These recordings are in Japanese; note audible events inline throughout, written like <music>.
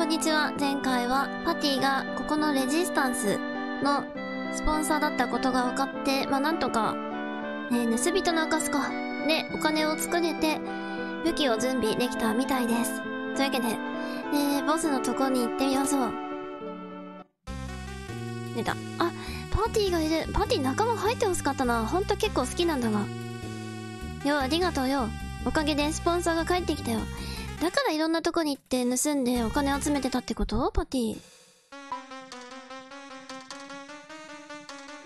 こんにちは。前回はパティがここのレジスタンスのスポンサーだったことが分かって、まあなんとか、え盗人の証か。で、お金を作れて、武器を準備できたみたいです。というわけで、え、ボスのとこに行ってみましょう。出た。あ、パーティーがいる。パーティー仲間入ってほしかったな。ほんと結構好きなんだわ。よ、ありがとうよ。おかげでスポンサーが帰ってきたよ。だからいろんなとこに行って盗んでお金集めてたってこと？パティ。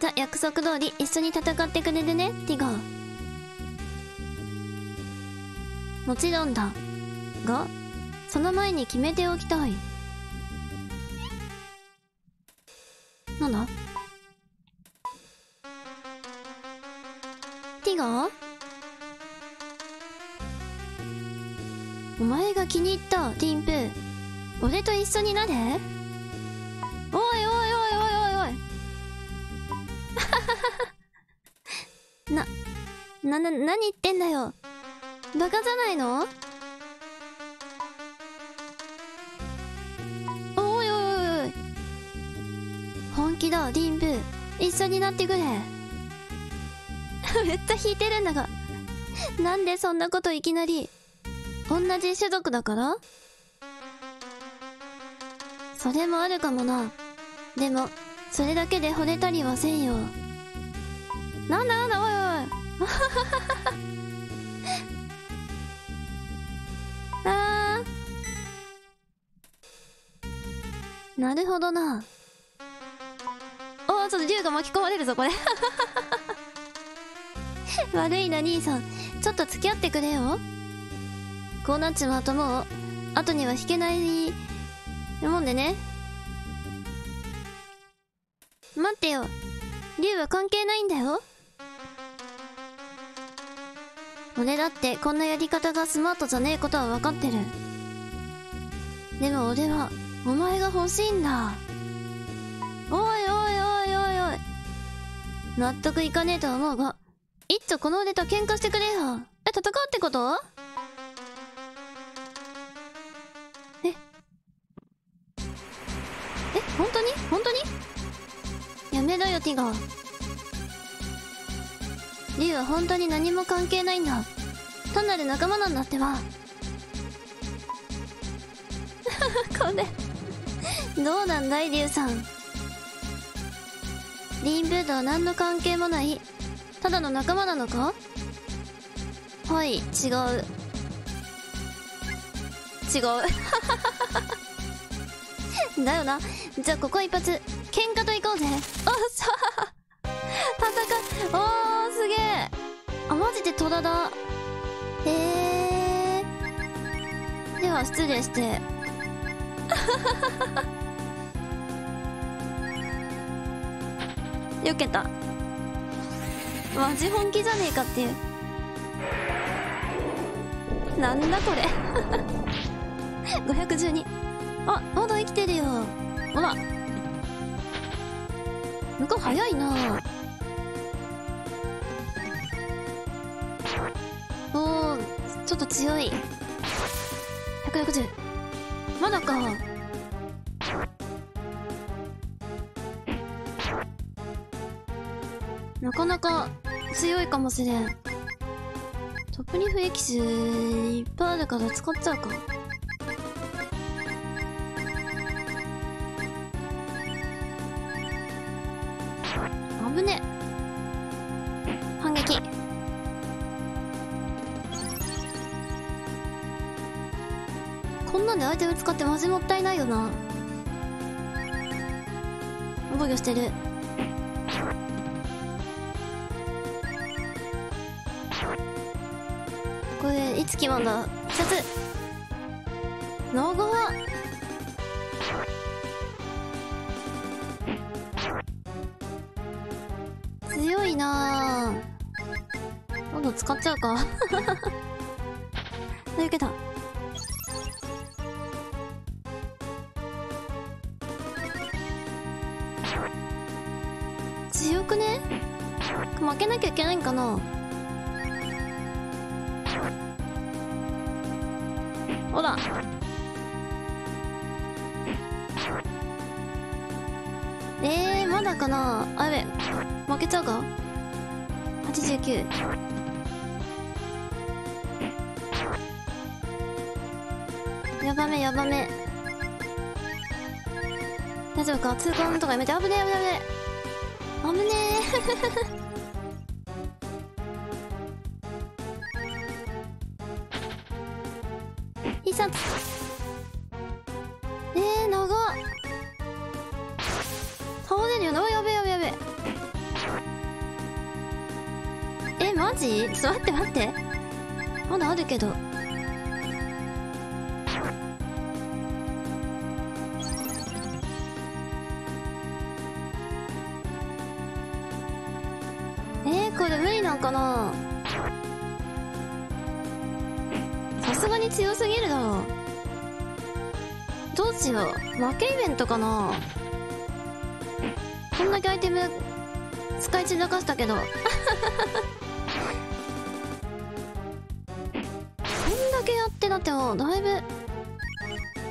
じゃ、約束通り一緒に戦ってくれるね、ティガー。もちろんだ。が、その前に決めておきたい。なんだ？ティガー？お前が気に入った、ティンプー。俺と一緒になれ？おいおいおいおいおいおい。<laughs> な、な、な、何言ってんだよ。バカじゃないの？おいおいおいおい。本気だ、ティンプー。一緒になってくれ。<laughs> めっちゃ引いてるんだが。なんでそんなこといきなり。同じ種族だから？それもあるかもな。でも、それだけで惚れたりはせんよ。なんだなんだ、おいおい。<laughs> あー。なるほどな。おー、ちょっと竜が巻き込まれるぞ、これ。<laughs> 悪いな、兄さん。ちょっと付き合ってくれよ。こうなっちまうともう、後には引けない、もんでね。待ってよ。竜は関係ないんだよ。俺だってこんなやり方がスマートじゃねえことは分かってる。でも俺は、お前が欲しいんだ。おいおいおいおいおい。納得いかねえと思うが、いっちょこの俺と喧嘩してくれよ。え、戦うってこと？本当に？本当に？やめろよティガー。リュウは本当に何も関係ないんだ。単なる仲間なんだってば。<laughs> これどうなんだいリュウさん。リンブーとは何の関係もない。ただの仲間なのか？はい違う。違う。<laughs> だよな。じゃあここ一発、喧嘩と行こうぜ。<laughs> おっしゃ戦う。おー、すげえ。あ、マジで虎だ。へえー。では、失礼して。<laughs> よけた。マジ本気じゃねえかっていう。なんだこれ。<laughs> 512。あ、まだ生きてるよ。ほら。向こう早いなおー、ちょっと強い。160。まだか。なかなか強いかもしれん。トップリフエキスいっぱいあるから使っちゃうか。使ってマジもったいないよな。防御してる。これいつ決まんだ？シャツ。長っ強いな。今度使っちゃうか。強くね？負けなきゃいけないんかな？ほら。えー、まだかな？あやべ負けちゃうか？89やばめやばめ。大丈夫か？痛恨とかやめて。危ねえ危ねえ危ねえ。必殺え。<laughs> さん。えー、長っ。倒れるよ。なやべやべやべえマジ？ちょっと待って待って。まだあるけど。これ無理なんかな？さすがに強すぎるだろどうしよう。負けイベントかな？こんだけアイテム使い散らかしたけど。<laughs> こんだけやってだってもだいぶ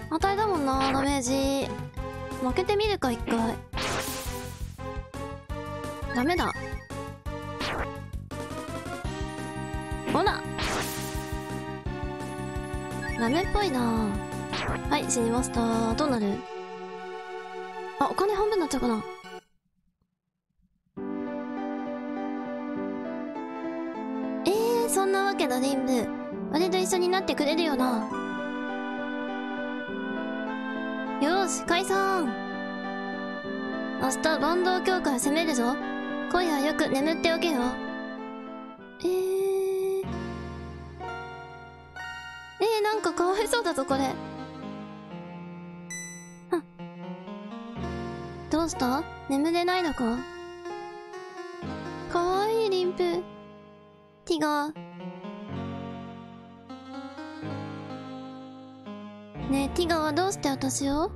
与えたもんなダメージ。負けてみるか一回。ダメだ。ダメっぽいな。はい死にました。どうなる？あお金半分になっちゃうかな。えー、そんなわけだリンブ俺と一緒になってくれるよな。よし解散。明日バンド協会攻めるぞ。今夜はよく眠っておけよ。えー、かかわいそうだぞこれ。どうした？眠れないのか？かわいいリンプ。ティガー。ねえティガはどうして私を？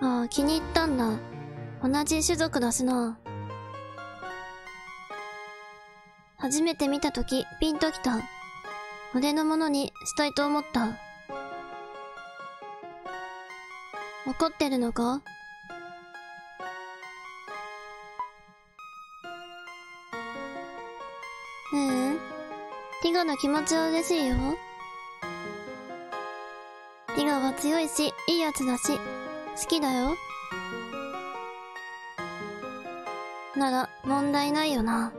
ああ気に入ったんだ。同じ種族だしな。初めて見たときピンときた俺のものにしたいと思った怒ってるのか？ううん。ティガの気持ちは嬉しいよ。ティガは強いし、いいやつだし、好きだよ。なら、問題ないよな。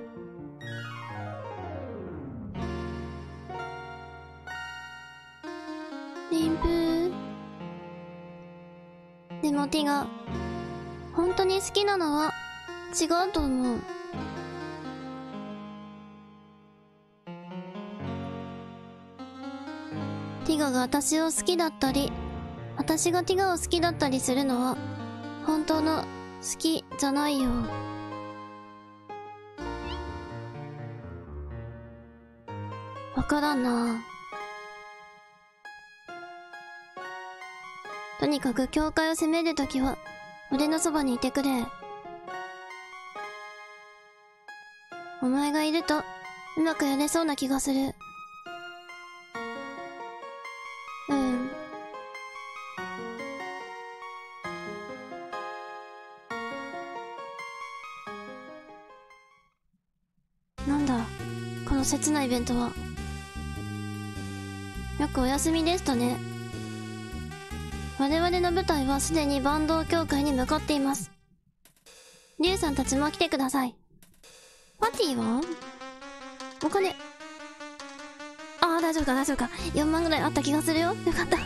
に好きなのは違うと思う。ティガが私を好きだったり、私がティガを好きだったりするのは、本当の好きじゃないよ。わからんなとにかく教会を攻めるときは、俺のそばにいてくれ。お前がいると、うまくやれそうな気がする。うん。なんだ、この切ないイベントは。よくお休みでしたね。我々の部隊はすでにバンド協会に向かっています。リュウさんたちも来てください。パティは？お金。ああ、大丈夫か、大丈夫か。4万ぐらいあった気がするよ。よかった。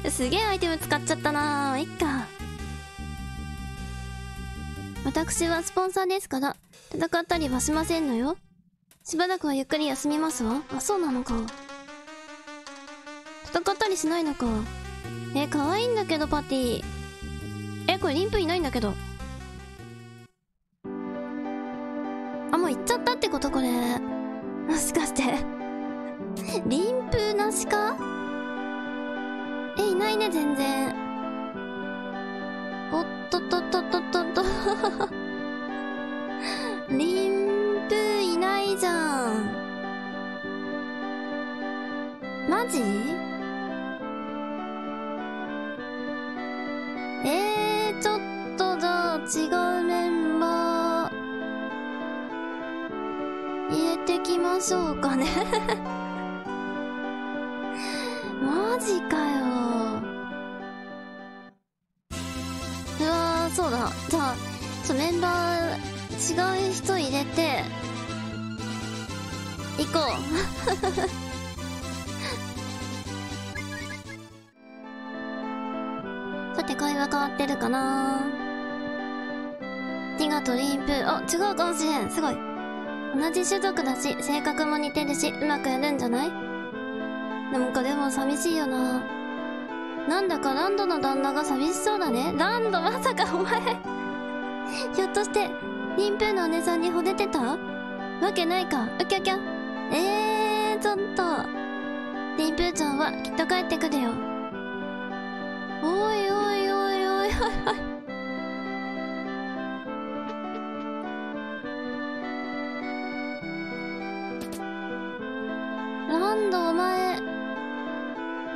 <laughs> すげえアイテム使っちゃったなーいっか。私はスポンサーですから、戦ったりはしませんのよ。しばらくはゆっくり休みますわ。あ、そうなのか。りしないのか。え、可愛いんだけど、パティ。え、これリンプいないんだけど。あ、もう行っちゃったってことこれ。もしかして。リンプなしか？え、いないね、全然。おっとっとっとっとっとっと。<laughs> リンプいないじゃん。マジ？入れてきましょうかね。<laughs> マジかよ。うわーそうだ。じゃあちょメンバー違う人入れて行こう。<laughs> さて会話変わってるかな。ティガとリンプ。あ違うかもしれん。すごい。同じ種族だし性格も似てるしうまくやるんじゃない？なんかでも寂しいよな。なんだかランドの旦那が寂しそうだね。ランドまさかお前。<laughs> ひょっとしてリンプーのお姉さんに惚れてた？わけないか。ウキャキャえー、ちょっと。リンプーちゃんはきっと帰ってくるよ。おいおいおいおいおいおい。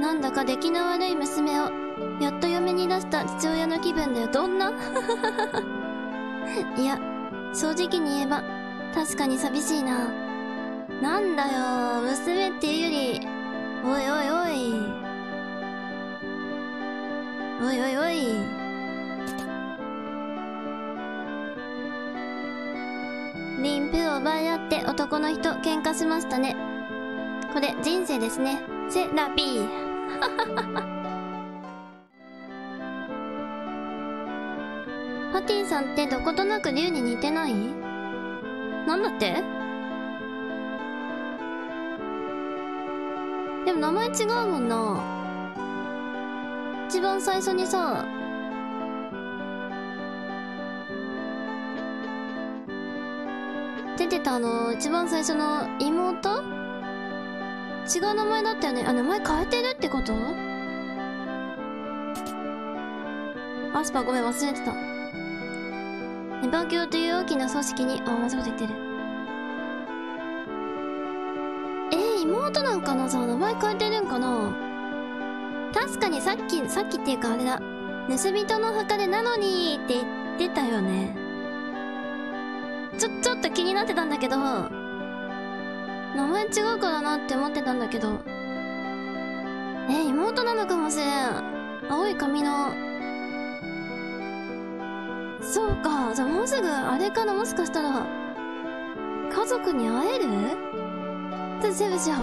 なんだか出来の悪い娘をやっと嫁に出した父親の気分だよ。どんな？<laughs> いや正直に言えば確かに寂しいな。なんだよ娘っていうよりおいおいおい。おいおいおい。リンプを奪い合って男の人喧嘩しましたね。これ人生ですね。セラピー。<laughs> パティさんってどことなく竜に似てない？なんだって？でも名前違うもんな。一番最初にさ出てたあの一番最初の妹？違う名前だったよね？あ名前変えてるってこと？アスパごめん忘れてた。ネバ教という大きな組織にあ同じこと言ってる。えー、妹なんかな？さ名前変えてるんかな？確かにさっきさっきっていうかあれだ。盗人の墓でなのにって言ってたよね。ちょちょっと気になってたんだけど。名前違うからなって思ってたんだけど。え、妹なのかもしれん。青い髪の。そうか。じゃあもうすぐあれかな？もしかしたら。家族に会える？ちょっとセーブしよう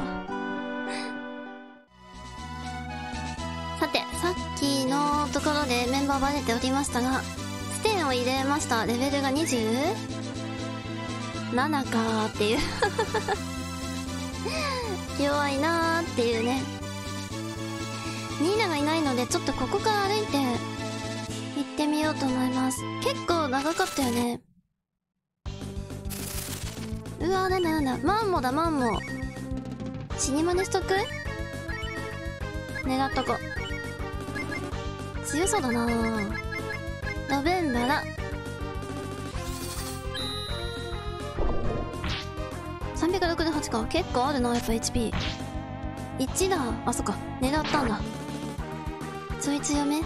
さてさっきのところでメンバーバレておりましたがステンを入れました。レベルが 27? かーっていう。弱いなーっていうね。ニーナがいないのでちょっとここから歩いて行ってみようと思います。結構長かったよね。うわなんだなんだ。マンモだマンモ。死に真似しとく？狙っとこ。強そうだなラベンバラ。368か。結構あるなやっぱ HP1 だ。あそっか。狙ったんだ。そいつ読め。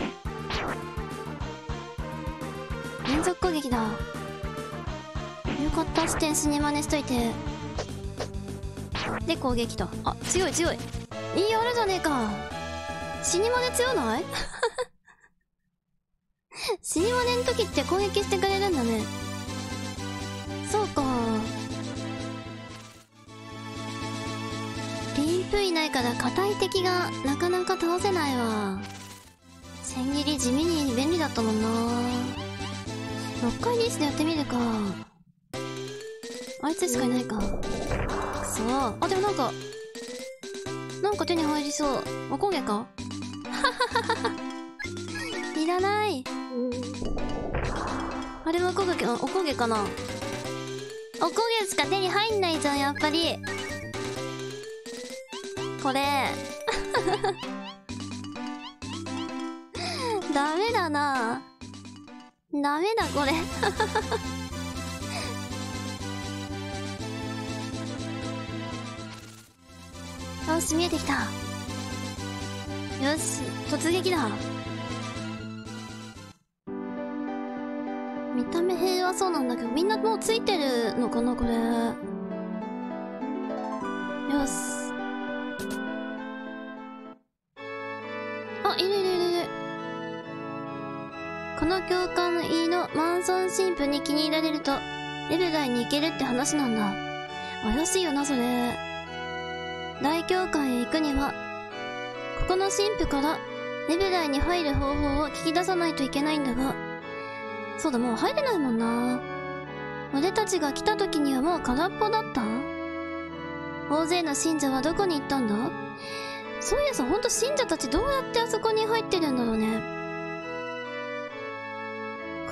連続攻撃だ。よかった。視点死に真似しといて。で攻撃と。あ強い強い。いいあるじゃねえか。死に真似強ない？<laughs> 死に真似の時って攻撃してくれるんだね。そうか。ないから硬い敵がなかなか倒せないわ。千切り地味に便利だったもんな。6回リースでやってみるか。あいつしかいないか。くそあでもなんかなんか手に入りそう。おこげか？<laughs> いらない。あれはおこげおこげかな。おこげしか手に入んないじゃんやっぱり。これ。<laughs> ダメだな。ダメだこれ。<laughs> よし見えてきた。よし突撃だ。見た目平和そうなんだけどみんなもうついてるのかなこれ。よし。この教官の言いのマンソン神父に気に入られるとレベライに行けるって話なんだ。怪しいよなそれ。大教会へ行くにはここの神父からレベライに入る方法を聞き出さないといけないんだが。そうだもう入れないもんな。俺たちが来た時にはもう空っぽだった？大勢の信者はどこに行ったんだ？そういやさほんと信者たちどうやってあそこに入ってるんだろうね。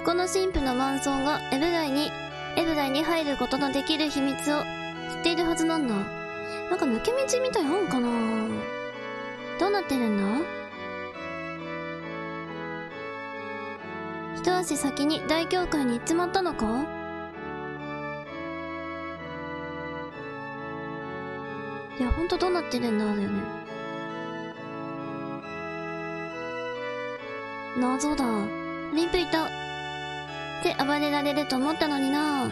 この神父のマンソンがエブライにエブライに入ることのできる秘密を知っているはずなんだなんか抜け道みたいあんかなどうなってるんだ？一足先に大教会に行っちまったのか？いや、ほんとどうなってるんだ、だよね。謎だ。リンプいた。って暴れられると思ったのにな。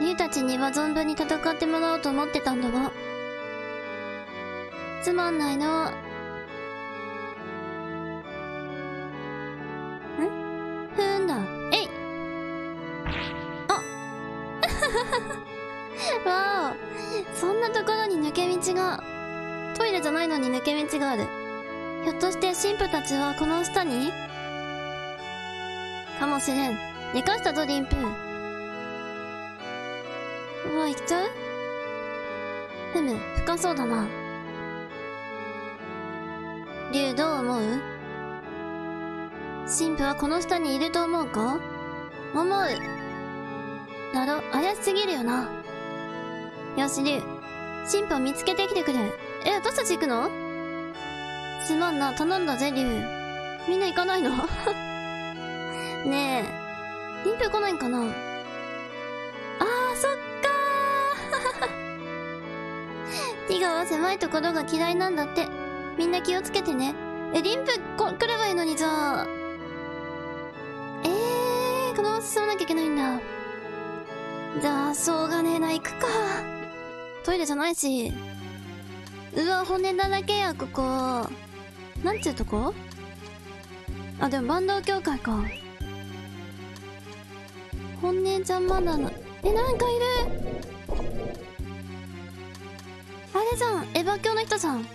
竜たちには存分に戦ってもらおうと思ってたんだが。つまんないの。ん？ふーんだ。えいあ <laughs> わおそんなところに抜け道が。トイレじゃないのに抜け道がある。ひょっとして神父たちはこの下に？かもしれん。寝かしたぞ、リンプ。うわ、行っちゃう？ふむ、深そうだな。竜どう思う？神父はこの下にいると思うか？思う。だろ、怪しすぎるよな。よし、竜。神父を見つけてきてくれ。え、私たち行くの？すまんな、頼んだぜ、竜。みんな行かないの？<laughs> ねえ。リンプ来ないんかな？あー、そっかー <laughs> ティガは狭いところが嫌いなんだって。みんな気をつけてね。え、リンプこ来ればいいのにじゃあ。えー、このまま進まなきゃいけないんだ。じゃあ、しょうがねえな、行くか。トイレじゃないし。うわ、骨だらけや、ここ。なんちゅうとこ？あ、でも、バンド協会か。本音ちゃんまだな。え、なんかいるあれじゃん、エヴァ教の人じゃん。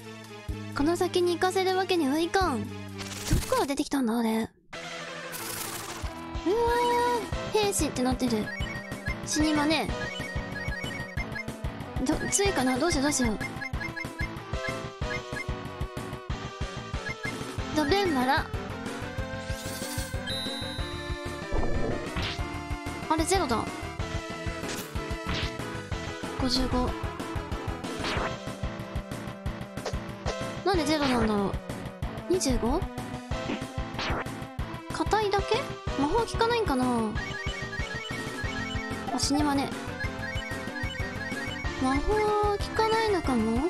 この先に行かせるわけにはいかん。どっから出てきたんだ、あれ。うわー、兵士ってなってる。死にまねど、ついかな？どうしようどうしよう。ドベンマラ。あれゼロだ。55。なんでゼロなんだろう。25? 硬いだけ？魔法効かないんかな？あ、死にまね。魔法効かないのかも？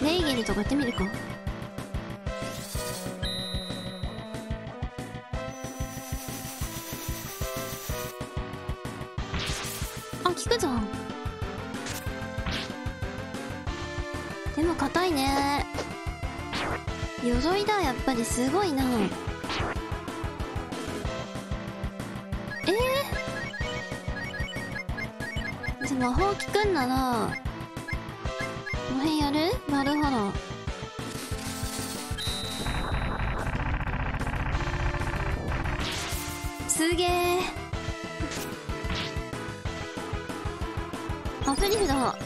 ネイゲリとかやってみるかっぱりすごいな。え？ー、じゃ、魔法効くんなら、この辺やる？なるほど。すげえ。アプリフだ。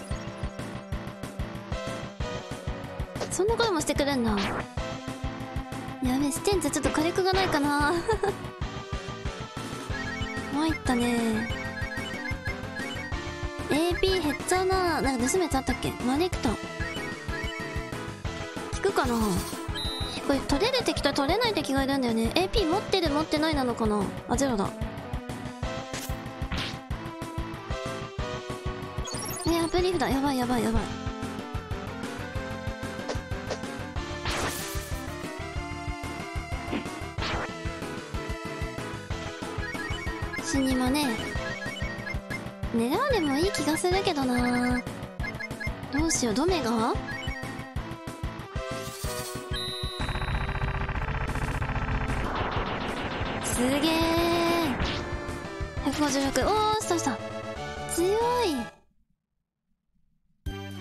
そんなこともしてくれんな。やべえ、ステンツちょっと火力がないかな。参ったね AP 減っちゃうななんか盗むやつあったっけ？マネクタ。効くかな？これ取れる敵と取れない敵がいるんだよね。AP 持ってる持ってないなのかな？あ、ゼロだ。えアプリ札やばいやばいやばいがするけどな。どうしようドメが？すげえ。156おーしたした。強い。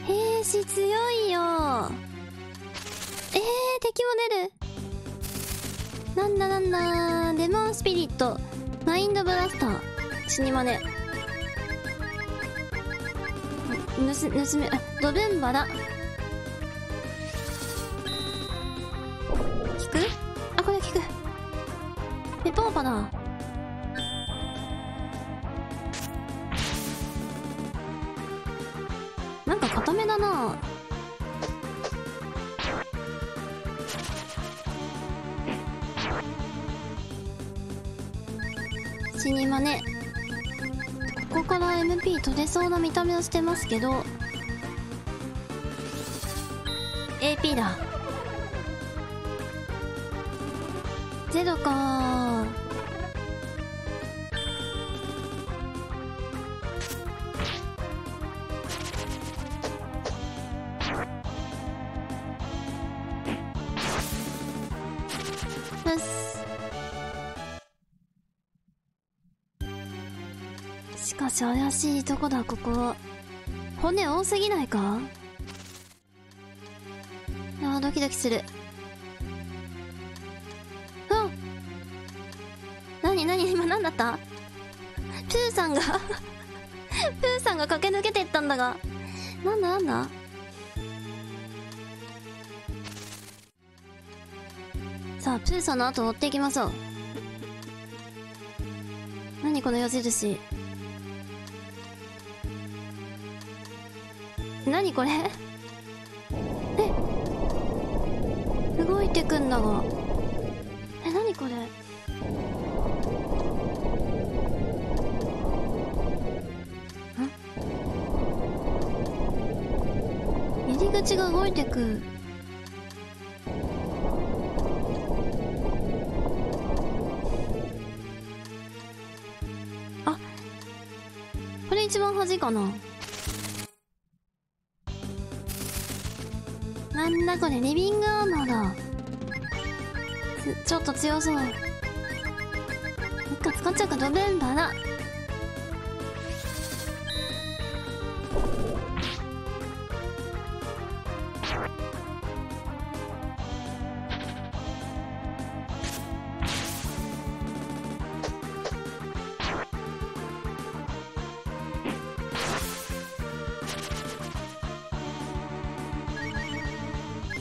兵士強いよ。えー、敵も出る。なんだなんだ。デモンスピリット。マインドブラスター。死にまね盗盗めあドベンバラ聞く？あこれ聞く。ペポーパだ。MP 取れそうな見た目をしてますけど。AP だ。ゼロかし怪しいとこだここ。骨多すぎないか？あードキドキする。あなになに今何だった？プーさんが <laughs> プーさんが駆け抜けてったんだが。なんだなんだ？さあプーさんの後追っていきましょう。何この矢印？何これ？え？動いてくんだが。え何これ？ん入り口が動いてく。あこれ一番端かな。れこれリビングアーマーだ。ちょっと強そう。一回使っちゃうかドベンバー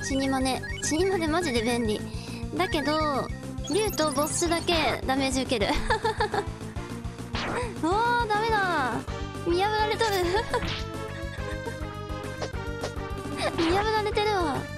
死にまね死にまねマジで便利。だけど竜とボスだけダメージ受ける。<laughs> おーダメだ。見破られとる。<laughs> 見破られてるわ。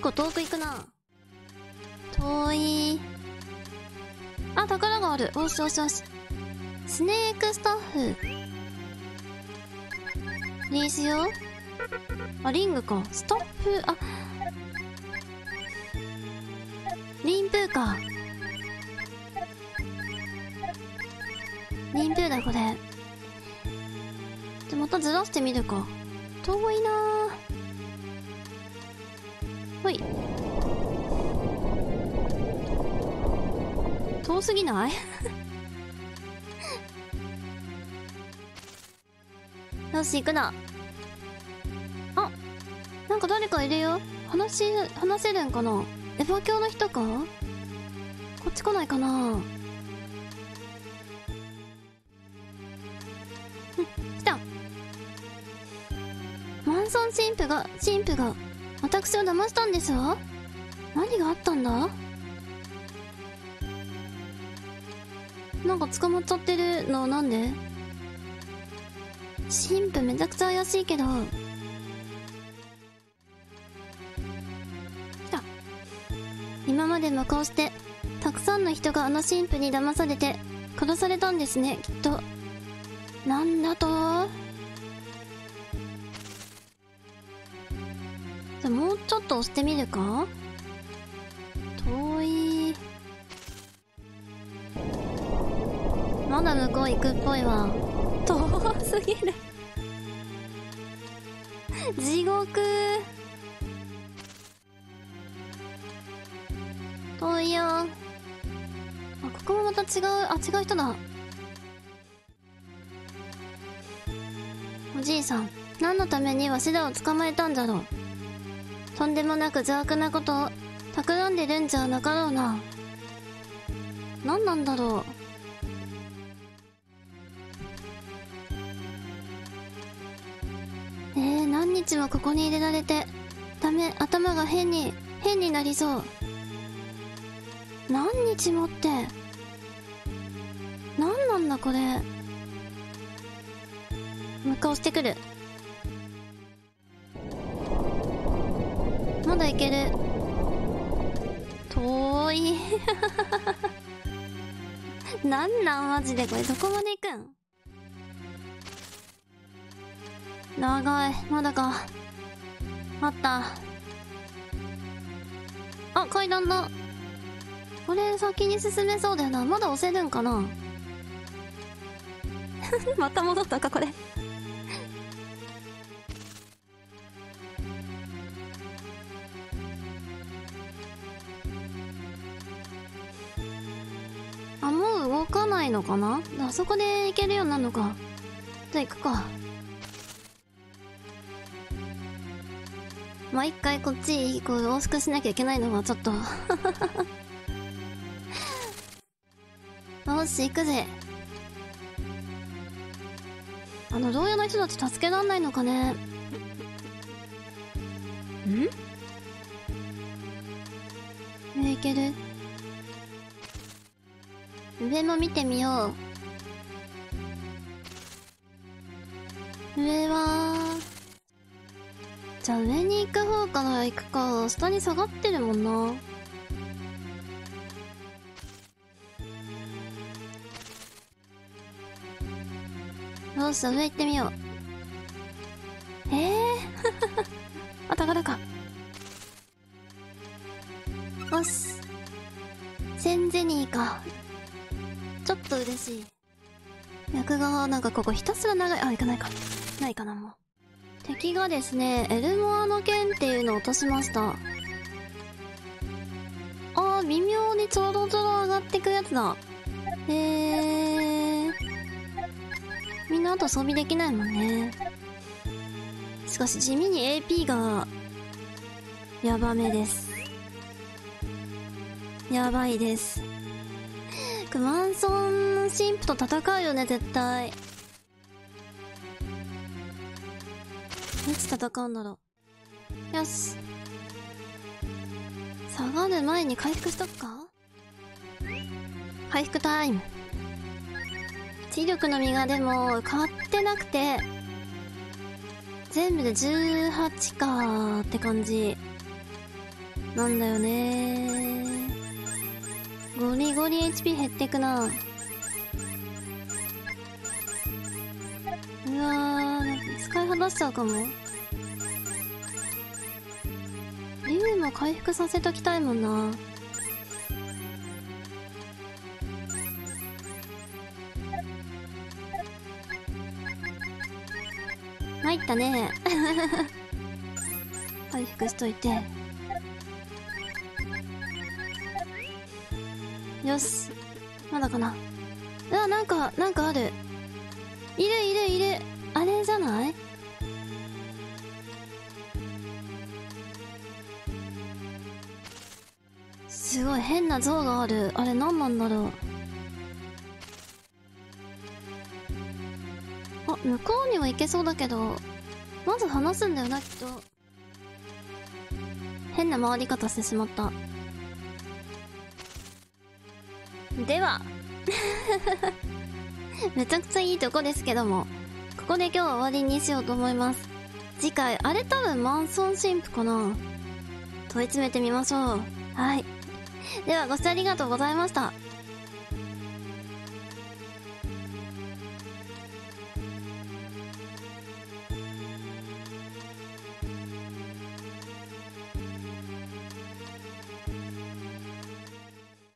構遠く行くな。遠い。あ宝がある。おしおしおしスネークスタッフ。リースよ。あリングか。スタッフ？あ。リンプーか。リンプーだこれ。でまたずらしてみるか。遠いな。すぎない？<laughs> よし、行くな。あ、なんか誰かいるよ。話、話せるんかな？エヴァ教の人か？こっち来ないかな？う <laughs> ん来た。マンソン神父が、神父が、私を騙したんですわ何があったんだ？なんか捕まっちゃってるのなんで？神父めちゃくちゃ怪しいけど。来た。今までもこうして、たくさんの人があの神父に騙されて、殺されたんですね、きっと。なんだと？じゃ、もうちょっと押してみるか？まだ向こう行くっぽいわ。遠すぎる。地獄。遠いよ。あここもまた違うあ違う人だ。おじいさん何のためにわしらを捕まえたんだろう。とんでもなく邪悪なことを企んでるんじゃなかろうな。何なんだろうー、何日もここに入れられて、ダメ、頭が変に、変になりそう。何日もって、何なんだこれ。もう一回押してくる。まだいける。遠い。<laughs> なんなんマジでこれどこまで行くん？長い。まだか。あった。あ、階段だ。これ先に進めそうだよな。まだ押せるんかな <laughs> また戻ったか、これあ、もう動かないのかなあそこで行けるようになるのか。じゃあ行くか。毎回こっち、こう、往復しなきゃいけないのはちょっと。<laughs> よし、行くぜ。あの、牢屋の人たち助けらんないのかね。ん？上行ける上も見てみよう。上は、じゃあ上に行く方から行くか。下に下がってるもんな。よし、上行ってみよう。ええー、<laughs> あ、宝か。よし。センゼニーか。ちょっと嬉しい。役が、なんかここひたすら長い。あ、行かないか。ないかな、もう。がですね、エルモアの剣っていうのを落としました。あー、微妙にちょろちょろ上がってくやつだ。へー。みんなあと装備できないもんね。しかし地味に AP が、やばめです。やばいです。マンソン神父と戦うよね、絶対。いつ戦うんだろう。よし。下がる前に回復しとくか？回復タイム。知力の実がでも、買ってなくて、全部で18かって感じ。なんだよねゴリゴリ HP 減ってくな。うわー、使い果しちゃうかも。竜も回復させときたいもんな。入ったね。<laughs> 回復しといて。よし。まだかな。うわ、なんか、なんかある。いるいるいる。あれじゃない？すごい変な像がある。あれ何なんだろう？あ、向こうにも行けそうだけど、まず話すんだよな、きっと。変な回り方してしまった。では <laughs> めちゃくちゃいいとこですけども、ここで今日は終わりにしようと思います。次回、あれ多分マンソン神父かな？問い詰めてみましょう。はい。ではご視聴ありがとうございました。